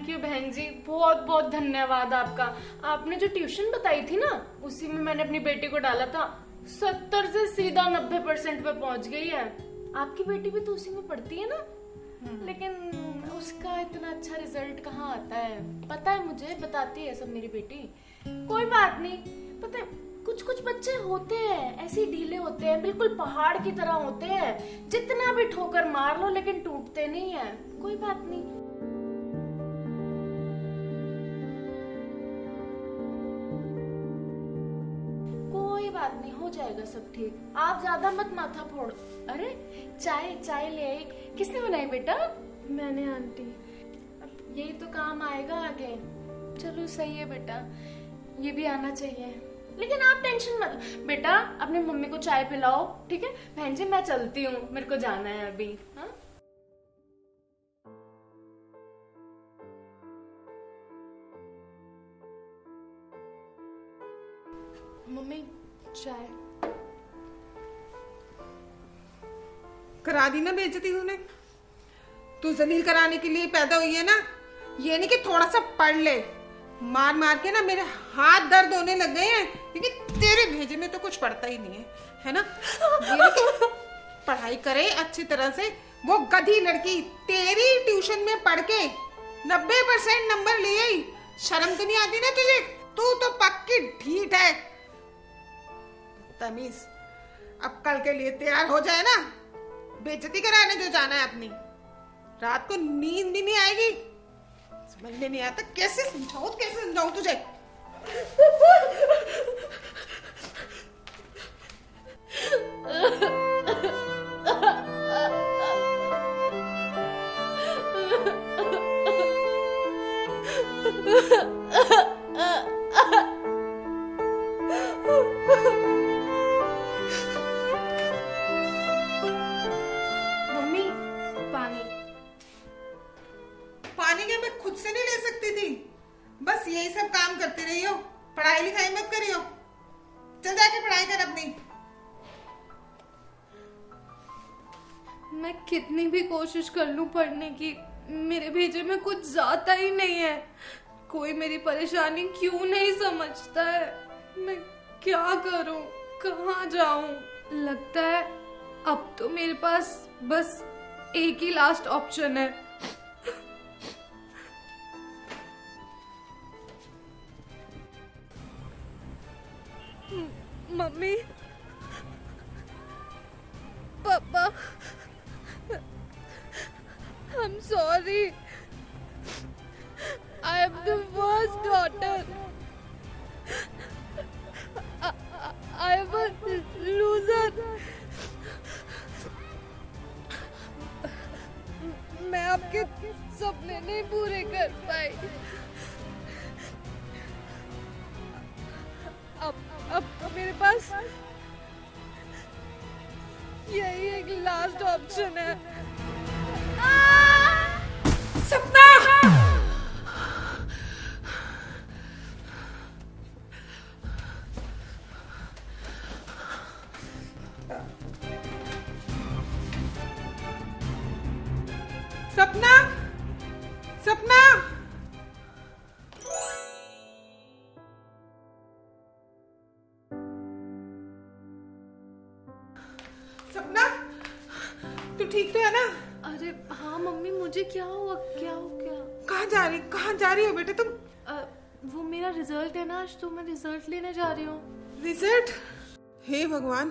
Thank you बहन जी बहुत बहुत धन्यवाद आपका। आपने जो ट्यूशन बताई थी ना उसी में मैंने अपनी बेटी को डाला था सत्तर से सीधा नब्बे परसेंट पे पहुँच गई है। आपकी बेटी भी तो उसी में पढ़ती है ना? लेकिन उसका इतना अच्छा रिज़ल्ट कहाँ आता है? पता है मुझे बताती है सब मेरी बेटी। कोई बात नहीं पता है कुछ कुछ बच्चे होते हैं ऐसे ढीले होते हैं बिल्कुल पहाड़ की तरह होते हैं। जितना भी ठोकर मार लो लेकिन टूटते नहीं है। कोई बात नहीं। बात नहीं हो जाएगा सब ठीक। आप ज़्यादा मत माथा फोड़। अरे चाय चाय ले आई। किसने बनाई बेटा? मैंने आंटी। यही तो काम आएगा आगे। चलो सही है बेटा। ये भी आना चाहिए। लेकिन आप टेंशन मत बेटा अपने मम्मी को चाय पिलाओ ठीक है? बहन जी मैं चलती हूँ। मेरे को जाना है अभी। करा दी ना बेइज्जती तूने। तू जलील कराने के लिए पैदा हुई है ना, ये नहीं कि थोड़ा सा पढ़ ले। मार मार के ना मेरे हाथ दर्द होने लग गए हैं, लेकिन तेरे भेजे में तो कुछ पड़ता ही नहीं है है ना? पढ़ाई करे अच्छी तरह से, वो गधी लड़की तेरी ट्यूशन में पढ़ के नब्बे परसेंट नंबर ले आई। शर्म तो नहीं आती ना तुझे? तू तो पक्की ढीठ है। तमीज, अब कल के लिए तैयार हो जाए ना। बेइज्जती कराने जो जाना है अपनी। रात को नींद भी नहीं आएगी। समझ में नहीं आता, कैसे समझाऊ कैसे समझाऊ तुझे? कोशिश कर लूँ पढ़ने की। मेरे भेजे में कुछ जाता ही नहीं है। कोई मेरी परेशानी क्यों नहीं समझता है? मैं क्या करूँ? कहाँ जाऊँ? लगता है अब तो मेरे पास बस एक ही लास्ट ऑप्शन है। Mummy, papa I'm sorry. I am the worst daughter. I, I, I am a loser. मैं आपके सपने नहीं पूरे कर पाई अब अब मेरे पास यही एक लास्ट ऑप्शन है सपना सपना। सपना तू ठीक तो है ना? अरे हाँ मम्मी मुझे क्या हुआ? क्या हो गया कहाँ जा रही कहाँ जा रही हो बेटे तुम? अ, वो मेरा रिज़ल्ट है ना आज तो मैं रिज़ल्ट लेने जा रही हूँ। रिज़ल्ट? हे भगवान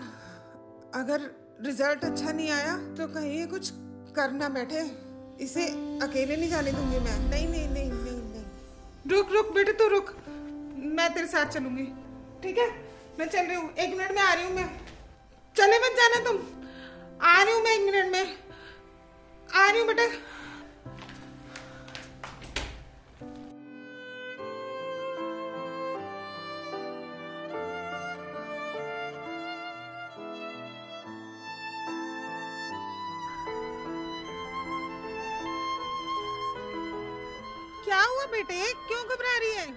अगर रिज़ल्ट अच्छा नहीं आया तो कहीं कुछ करना बैठे। इसे अकेले नहीं जाने दूँगी मैं। नहीं नहीं नहीं नहीं नहीं। रुक रुक बेटे तू रुक। मैं तेरे साथ चलूँगी। ठीक है? मैं चल रही हूँ। एक मिनट में आ रही हूँ मैं। चले मत जाना तुम। आ रही हूँ मैं एक मिनट में। आ रही हूँ बेटा। बेटे क्यों घबरा रही है?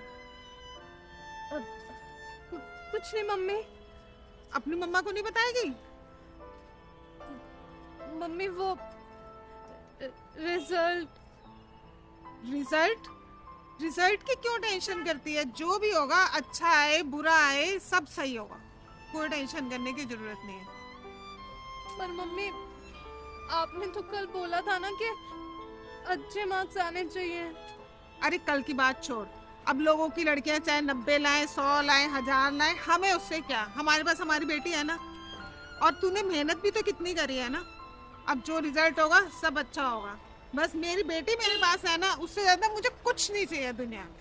कुछ नहीं मम्मी। अपनी मम्मा को नहीं बताएगी? मम्मी वो रिज़ल्ट। रिज़ल्ट? रिज़ल्ट की क्यों टेंशन करती है? जो भी होगा अच्छा आए बुरा आए सब सही होगा। कोई टेंशन करने की ज़रूरत नहीं है। पर मम्मी आपने तो कल बोला था ना कि अच्छे मार्क्स आने चाहिए। अरे कल की बात छोड़। अब लोगों की लड़कियाँ चाहे नब्बे लाए, सौ लाए, हज़ार लाए, हमें उससे क्या? हमारे पास हमारी बेटी है ना? और तूने मेहनत भी तो कितनी करी है ना? अब जो रिज़ल्ट होगा, सब अच्छा होगा। बस मेरी बेटी मेरे पास है ना, उससे ज़्यादा मुझे कुछ नहीं चाहिए दुनिया में।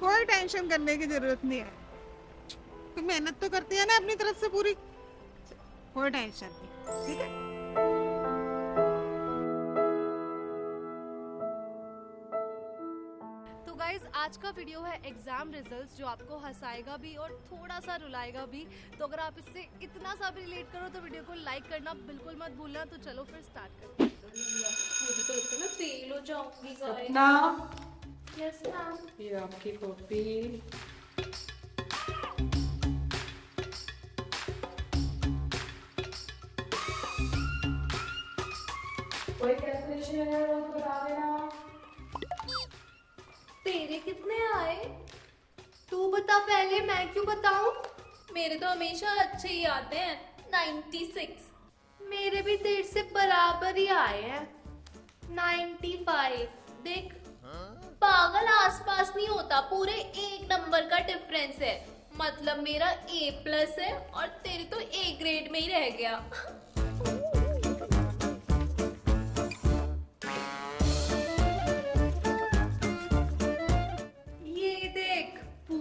कोई टेंशन करने की ज़रूरत नहीं है। तू मेहनत तो करती है ना अपनी तरफ़ से पूरी? कोई टेंशन नहीं। ठीक है? आज का वीडियो है एग्ज़ाम रिजल्ट्स जो आपको हंसाएगा भी और थोड़ा सा रुलाएगा भी। तो अगर आप इससे इतना सा भी रिलेट करो तो वीडियो को लाइक करना बिल्कुल मत भूलना। तो चलो फिर स्टार्ट करते हैं। तो लगता है मैं फेल हो जाऊँगी सपना। यस मैम ये आपकी कॉपी कोई कैलकुलेशन है वो तो बता देना। तेरे कितने आए? तू बता पहले, मैं क्यों बताऊँ? मेरे तो हमेशा अच्छे ही आते हैं 96 मेरे भी तेरे से बराबर ही आए हैं। 95 देख, पागल आसपास नहीं होता, पूरे एक नंबर का डिफरेंस है। मतलब मेरा ए प्लस है और तेरे तो ए ग्रेड में ही रह गया।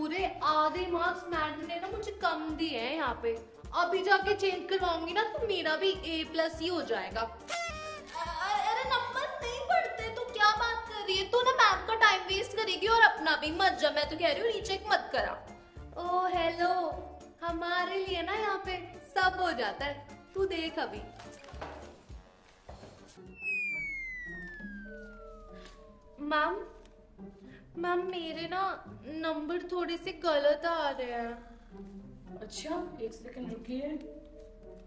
पूरे आधे मार्क्स मैडम ने ना मुझे कम दिए हैं यहाँ पे। अभी जाके चेंज करवाऊँगी ना तो मेरा भी ए प्लस ही हो जाएगा। अरे नंबर नहीं पढ़ते तो क्या बात कर रही है? तू ना मैम का टाइम वेस्ट करेगी और अपना भी मत जा। मैं तो कह रही हूँ रीचेक मत करा। ओ हेलो हमारे लिए ना यहाँ पे सब हो जाता है। तू देख अभी। मैम मैम मेरे ना नंबर थोड़े से गलत आ रहे हैं। अच्छा एक सेकंड रुकिए।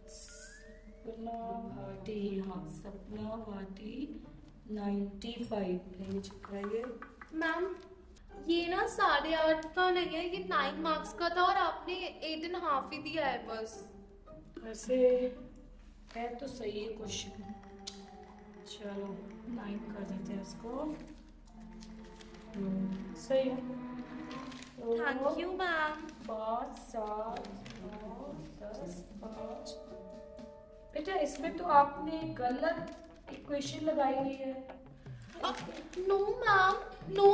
सपना भाटी हाँ सपना भाटी 95 नहीं चेक कराइए मैम ये ना साढ़े आठ का नहीं है ये नाइन मार्क्स का था और आपने एट एंड हाफ़ ही दिया है बस। वैसे है तो सही है क्वेश्चन चलो नाइन कर देते हैं इसको। सही है थैंक यू मैम पाँच सात नौ दस पाँच बेटा इसमें तो आपने गलत इक्वेशन लगाई हुई है। नो मैम नो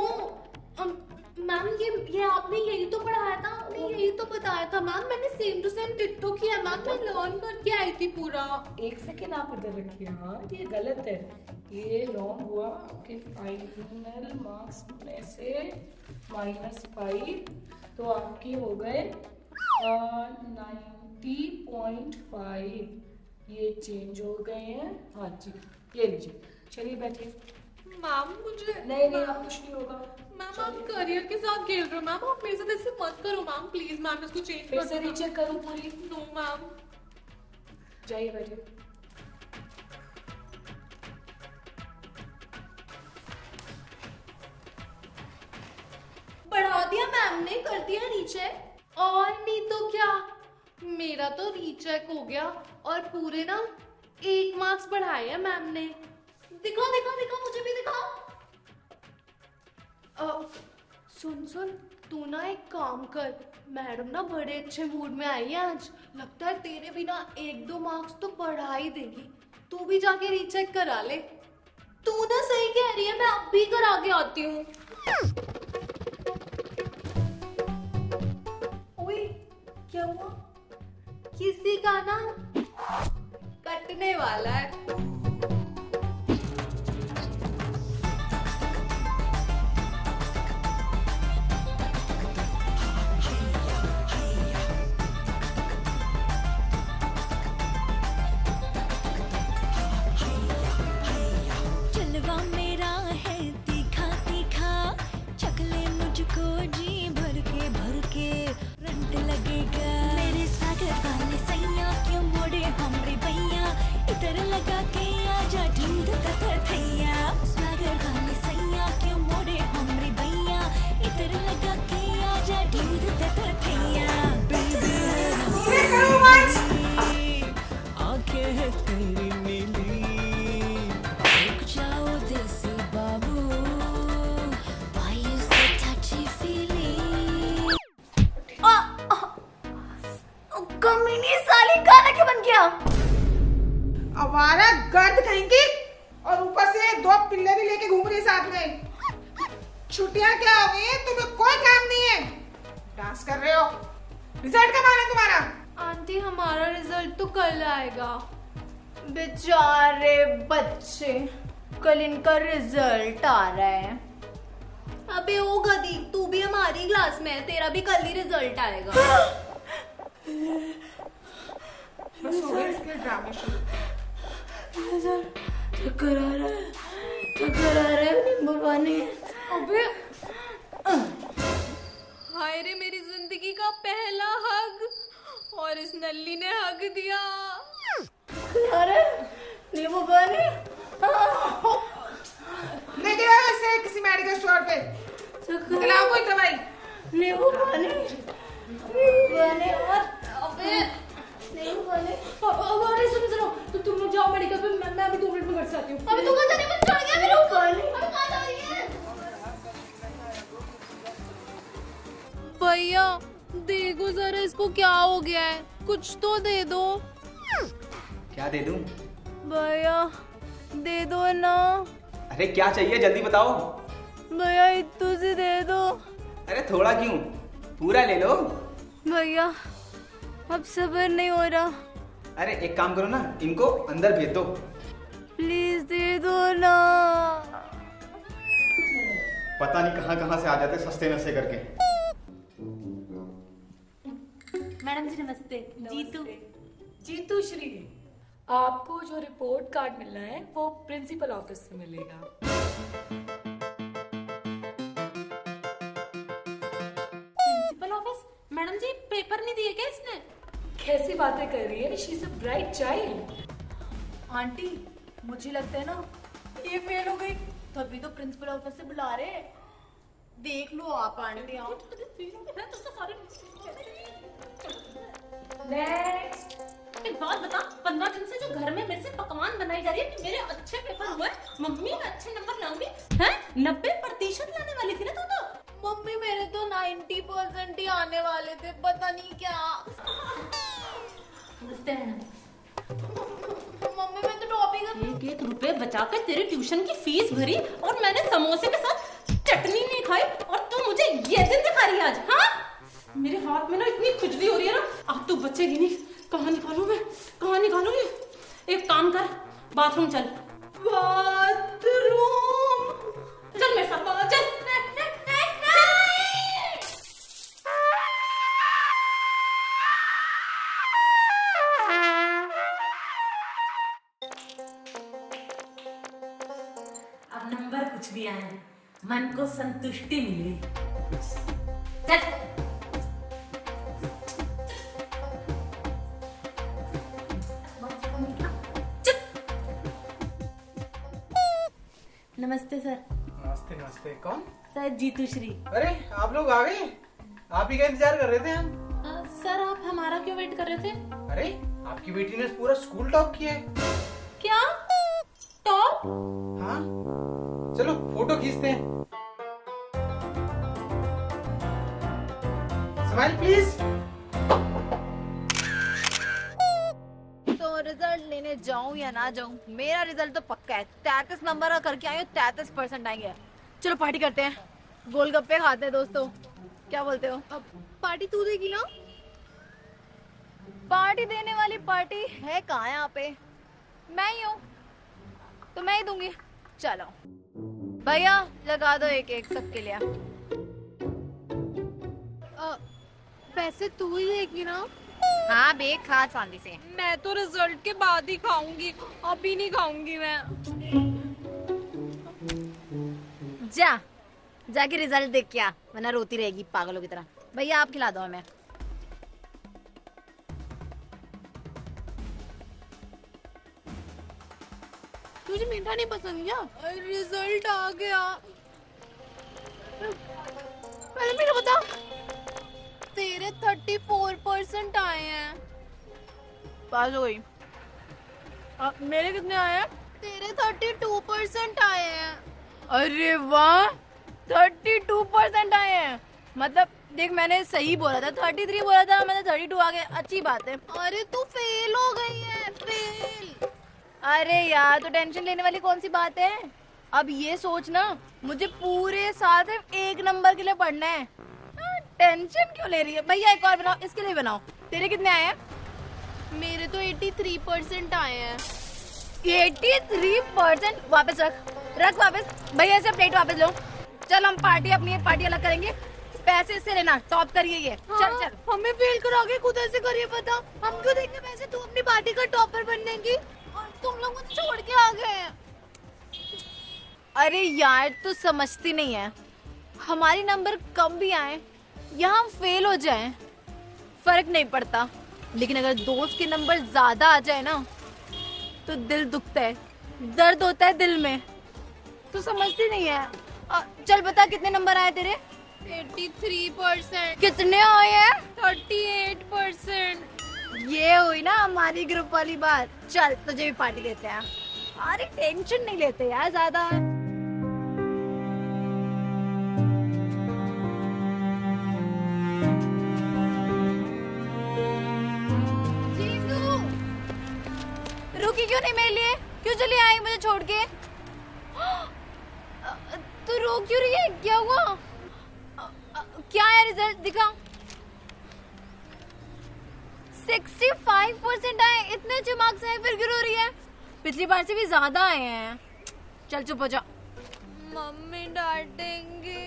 मैम ये ये आपने यही तो पढ़ाया था आपने यही तो बताया था मैम मैंने सेम टू सेम डिट्टो किया मैम मैं लर्न करके आई थी पूरा। एक सेकेंड आप इधर रखिए हाँ ये गलत है। ये लॉन्ग हुआ आपके फाइनल मार्क्स में से माइनस फाइव तो आपके हो गए नाइन्टी पॉइंट फाइव ये चेंज हो गए हैं। हाँ जी ये लीजिए। चलिए बैठिए। मैम मुझे नहीं नहीं आप कुछ नहीं होगा। मैम आप करियर के साथ खेल रहे हो। मैम आप मेरे साथ ऐसे मत करो। मैम प्लीज़ मैम इसको चेंज कर से नीचे करूँ पूरी? नो मैम जाइए बैठिए। मैम ने कर दिया रीचेक और नहीं तो क्या? मेरा तो रीचेक हो गया और पूरे ना एक मार्क्स बढ़ाए हैं मैम ने। दिखा दिखा दिखा मुझे भी दिखा सुन सुन, तू ना एक काम कर। मैडम ना बड़े अच्छे मूड में आई है आज। लगता है तेरे भी ना एक दो मार्क्स तो बढ़ा ही देगी। तू भी जाके रीचेक करा ले। तू ना सही कह रही है, मैं अब भी करा के आती हूँ। किसी का ना कटने वाला है। रंट लगेगा। मेरे सागर वाले सैया क्यों मोड़े हमरे भैया? इधर लगा के रिज़ल्ट कब आना है तुम्हारा? आंटी हमारा रिज़ल्ट तो कल आएगा। बेचारे बच्चे कल इनका रिज़ल्ट आ रहा है। अबे ओ गधी तू भी हमारी क्लास में है तेरा भी कल ही रिज़ल्ट आएगा। चक्कर आ रहा है चक्कर आ रहा है अबे हाय रे मेरी ज़िंदगी का पहला हग और इस नल्ली ने हग दिया। आ क्या दे दूँ? भैया दे दो ना। अरे क्या चाहिए? जल्दी बताओ। भैया इतू से दे दो। अरे थोड़ा क्यों? पूरा ले लो। भैया अब सबर नहीं हो रहा। अरे एक काम करो ना इनको अंदर भेज दो। प्लीज़ दे दो ना। पता नहीं कहाँ कहाँ से आ जाते सस्ते नशे करके। मैडम जी नमस्ते। जीतू। जीतू श्री। आपको जो रिपोर्ट कार्ड मिलना है वो प्रिंसिपल ऑफ़िस से मिलेगा। Principal office madam ji paper नहीं दिए क्या इसने? कैसी बातें कर रही है? She is a bright child aunty मुझे लगता है ना ये फेल हो गई। तभी तो प्रिंसिपल ऑफ़िस से बुला रहे हैं। देख लो आप आंटी आओ। नेक्स्ट एक बात बता पंद्रह दिन से जो घर में मेरे से पकवान बनाई जा रही है कि मेरे अच्छे पेपर हुए मम्मी मैं अच्छे नंबर लाऊँगी। हैं? नब्बे प्रतिशत लाने वाली थी ना तू तो? मम्मी मेरे तो 90 परसेंट ही आने वाले थे पता नहीं क्या। मम्मी मैं तो टॉपिक एक एक रुपए बचा कर तेरे ट्यूशन की फ़ीस भरी और मैंने समोसे के साथ चटनी नहीं खाई और तू मुझे ये दिन दिखा रही आज हाँ? मेरे हाथ में ना इतनी खुजली हो रही है ना अब तो बचेगी नहीं। कहाँ निकालू मैं कहाँ निकालू ये एक काम कर बाथरूम चल। बाथरूम चल मेरे साथ चल। अब नंबर कुछ भी आए मन को संतुष्टि मिले। नमस्ते सर। नमस्ते नमस्ते। कौन? सर जीतू श्री। अरे आप लोग आ गए? आप ही का इंतज़ार कर रहे थे हम। सर आप हमारा क्यों वेट कर रहे थे? अरे आपकी बेटी ने पूरा स्कूल टॉप किया है। क्या? टॉप हाँ। चलो फ़ोटो खींचते हैं। स्माइल प्लीज़ लेने जाऊँ या ना जाऊँ मेरा रिज़ल्ट तो पक्का है। तैतीस नंबर का करके आई हूँ तैतीस परसेंट आएँगे। चलो पार्टी करते हैं। गोलगप्पे खाते हैं दोस्तों। क्या बोलते हो? अब पार्टी तू देगी ना। पार्टी देने वाली पार्टी है कहाँ यहाँ पे? मैं ही हूँ तो मैं ही दूँगी। चलो। भैया लगा दो एक एक सबके लिए। अ, पैसे तू ही देगी ना। हाँ बे खा चांदी से। मैं तो रिज़ल्ट के बाद ही खाऊँगी अभी नहीं खाऊँगी मैं। जा जाके रिज़ल्ट देख के आ वरना रोती रहेगी पागलों की तरह। भैया आप खिला दो हमें। तुझे मीठा नहीं पसंद क्या? रिज़ल्ट आ गया। पहले मेरे बता तेरे थर्टी फोर परसेंट आए हैं। पास हो गई। अब मेरे कितने आए हैं? तेरे थर्टी टू परसेंट आए हैं। अरे वाह थर्टी टू परसेंट आए हैं। मतलब देख मैंने सही बोला था थर्टी थ्री बोला था मैंने थर्टी टू आ गए अच्छी बात है। अरे तू फेल हो गई है फेल अरे यार तो टेंशन लेने वाली कौन सी बात है? अब ये सोचना मुझे पूरे साल सिर्फ़ एक नंबर के लिए पढ़ना हाँ, टेंशन क्यों ले रही है? भैया एक और बनाओ इसके लिए बनाओ। तेरे कितने आए हैं? मेरे तो 83 परसेंट आए हैं। 83 परसेंट वापस रख। रख वापस। भैया से प्लेट वापस लो। चल हम पार्टी अपनी पार्टी अलग करेंगे। पैसे इससे लेना टॉप करिए ये। हाँ, चल। चल हमें फेल करोगे खुद ऐसे करिए पता। हम क्यों देंगे पैसे तू अपनी पार्टी का टॉपर बनने की और तुम लोग मुझे छोड़ के आ गए अरे यार तू समझती नहीं है। हमारी नंबर कम भी आए। या हम फेल हो जाएँ। फ़र्क नहीं पड़ता। लेकिन अगर दोस्त के नंबर ज़्यादा आ जाए ना तो दिल दुखता है। दर्द होता है दिल में। तू समझती नहीं है। अ, चल बता कितने नंबर आए तेरे? 83 परसेंट कितने आए हैं? 38 परसेंट ये हुई ना हमारी ग्रुप वाली बात। चल तुझे भी पार्टी देते हैं। अरे टेंशन नहीं लेते यार ज़्यादा। क्यों नहीं मेरे लिए? क्यों चली आई मुझे छोड़ के? तू रो क्यों रही है? क्या हुआ? क्या है रिज़ल्ट दिखा। 65 परसेंट आए इतने अच्छे मार्क्स आए फिर क्यों रो रही है? पिछली बार से भी ज़्यादा आए हैं। चल चुप हो जा। मम्मी डांटेंगे।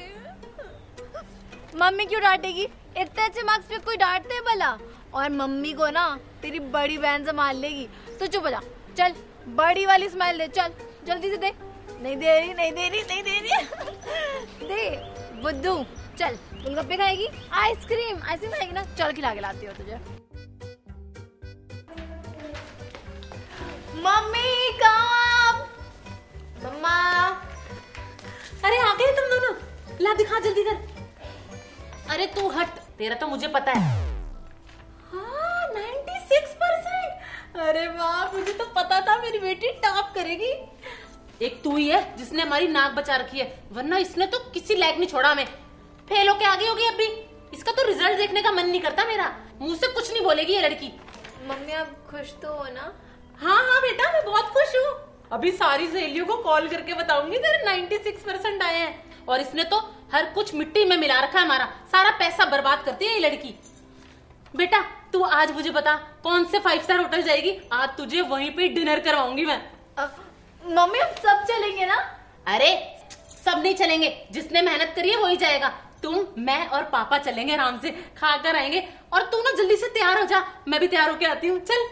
मम्मी क्यों डांटेगी? इतने अच्छे मार्क्स पे कोई डांटते है भला और मम्मी को ना तेरी बड़ी बहन संभाल लेगी। तो चुप हो जा। चल, बड़ी वाली स्माइल दे, चल, जल्दी से दे। नहीं दे रही, नहीं दे रही, नहीं दे रही। दे, बुद्धू, चल गोलगप्पे खाएगी? आइसक्रीम आइसक्रीम खाएगी ना? चल, खिला के लाती हो तुझे। मम्मी कब मम्मा। अरे, आ गए तुम दोनों। ला, दिखा, जल्दी कर। अरे, तू हट। तेरा तो मुझे पता हाँ। अरे वाह मुझे तो पता था मेरी बेटी टॉप करेगी। एक तू ही है जिसने हमारी नाक बचा रखी है वरना इसने तो किसी लायक नहीं छोड़ा हमें। फेल होके आ गई होगी अभी। इसका तो रिज़ल्ट देखने का मन नहीं करता मेरा। मुँह से कुछ नहीं बोलेगी ये लड़की। मम्मी आप खुश तो हो ना? हाँ हाँ बेटा मैं बहुत खुश हूँ। अभी सारी सहेलियों को कॉल करके बताऊँगी तेरे 96 परसेंट आए हैं। और इसने तो हर कुछ मिट्टी में मिला रखा है हमारा। सारा पैसा बर्बाद करती है ये लड़की। बेटा तू आज मुझे बता कौन से फाइव स्टार होटल जाएगी? आज तुझे वहीं पे डिनर करवाऊँगी मैं। मम्मी हम सब चलेंगे ना? अरे सब नहीं चलेंगे। जिसने मेहनत करी है वही जाएगा। तुम मैं और पापा चलेंगे आराम से खा कर आएँगे। और तू ना जल्दी से तैयार हो जा। मैं भी तैयार होके आती हूँ। चल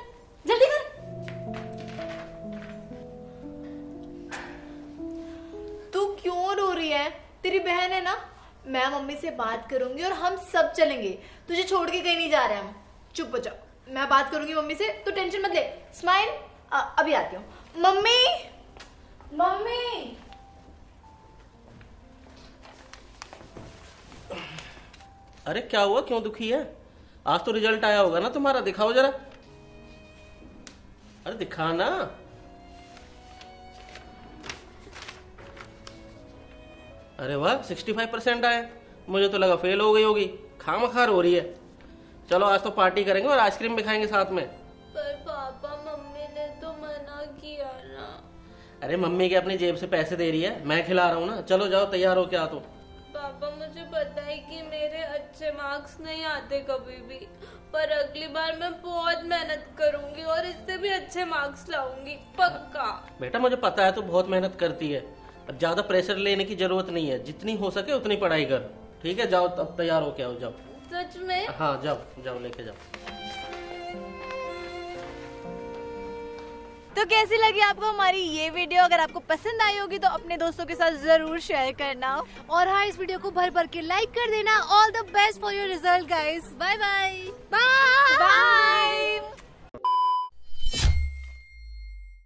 जल्दी कर। तू क्यों रो रही है? तेरी बहन है ना? मैं मम्मी से बात करूँगी और हम सब चलेंगे। तुझे छोड़ के कहीं नहीं जा रहे हम। चुप हो जाओ। मैं बात करूँगी मम्मी से, तू टेंशन मत ले। स्माइल अभी आती हूँ। मम्मी! मम्मी! अरे, क्या हुआ? क्यों दुखी है? आज तो रिज़ल्ट आया होगा ना तुम्हारा। दिखाओ जरा। अरे दिखा ना अरे वाह, 65 परसेंट आए। मुझे तो लगा फेल हो गई होगी। खाम खार हो रही है। चलो आज तो पार्टी करेंगे और आइसक्रीम भी खाएँगे साथ में। पर पापा मम्मी ने तो मना किया ना। अरे मम्मी के अपनी जेब से पैसे दे रही है? मैं खिला रहा हूँ ना। चलो जाओ तैयार हो क्या तो। पापा मुझे पता है कि मेरे अच्छे मार्क्स नहीं आते कभी भी पर अगली बार मैं बहुत मेहनत करूँगी और इससे भी अच्छे मार्क्स लाऊँगी पक्का। बेटा मुझे पता है तू बहुत मेहनत करती है। अब ज़्यादा प्रेशर लेने की ज़रूरत नहीं है। जितनी हो सके उतनी पढ़ाई कर। ठीक है? जाओ अब तैयार हो क्या हो जाओ। सच में? हाँ जाओ जाओ लेके जाओ। तो कैसी लगी आपको हमारी ये वीडियो? अगर आपको पसंद आई होगी तो अपने दोस्तों के साथ ज़रूर शेयर करना। और हाँ इस वीडियो को भर भर के लाइक कर देना। All the best for your result guys bye bye bye bye